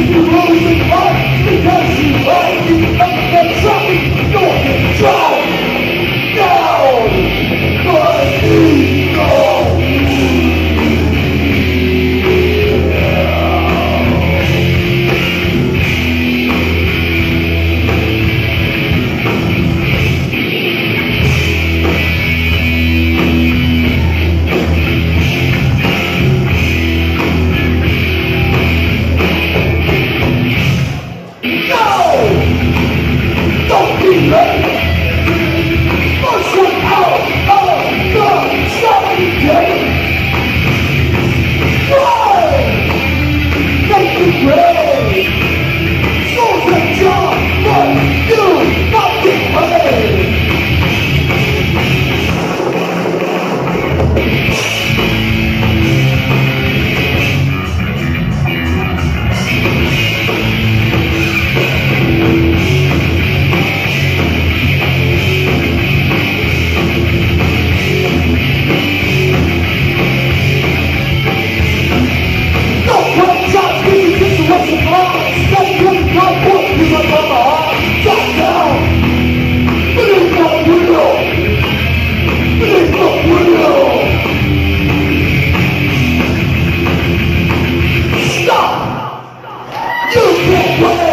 Thank you, Whoa!